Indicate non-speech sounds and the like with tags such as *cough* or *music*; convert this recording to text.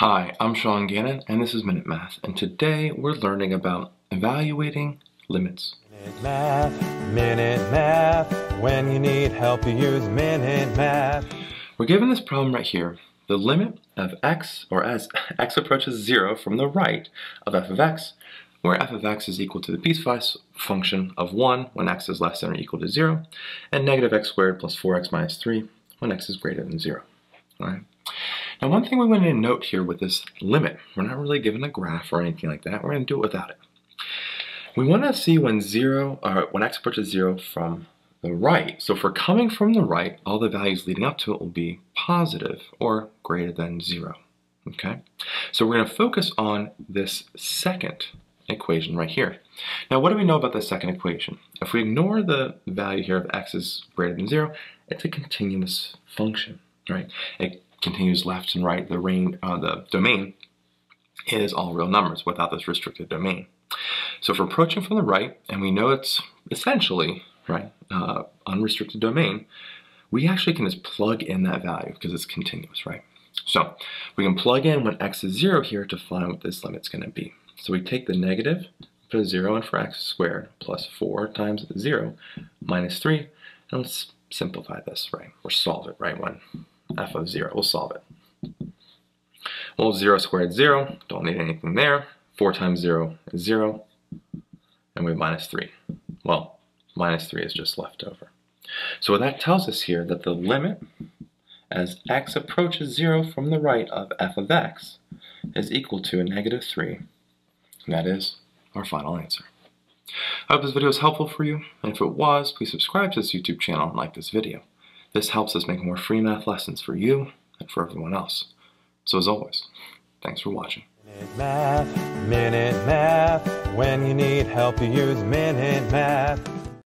Hi, I'm Sean Gannon, and this is Minute Math, and today we're learning about evaluating limits. Minute Math, Minute Math. When you need help, you use Minute Math. We're given this problem right here. The limit of x, or as *laughs* x approaches 0 from the right of f of x, where f of x is equal to the piecewise function of 1 when x is less than or equal to 0, and negative x squared plus 4x minus 3 when x is greater than 0. All right. Now one thing we want to note here with this limit, we're not really given a graph or anything like that, we're going to do it without it. We want to see when zero, or when x approaches zero from the right. So if we're coming from the right, all the values leading up to it will be positive or greater than zero. Okay, so we're going to focus on this second equation right here. Now what do we know about the second equation? If we ignore the value here of x is greater than zero, it's a continuous function, right? It continues left and right, the, range, uh, the domain is all real numbers without this restricted domain. So if we're approaching from the right, and we know it's essentially right uh, unrestricted domain, we actually can just plug in that value because it's continuous, right? So we can plug in when x is 0 here to find what this limit's going to be. So we take the negative, put a 0 in for x squared, plus 4 times 0 minus 3, and let's simplify this, right? Or solve it, right? When f of 0. We'll solve it. Well, 0 squared 0. Don't need anything there. 4 times 0 is 0. And we have minus 3. Well, minus 3 is just left over. So that tells us here that the limit as x approaches 0 from the right of f of x is equal to a negative 3. And that is our final answer. I hope this video was helpful for you, and if it was, please subscribe to this YouTube channel and like this video. This helps us make more free math lessons for you and for everyone else. So as always, thanks for watching. Minute Math, Minute Math. When you need help, you use Minute Math.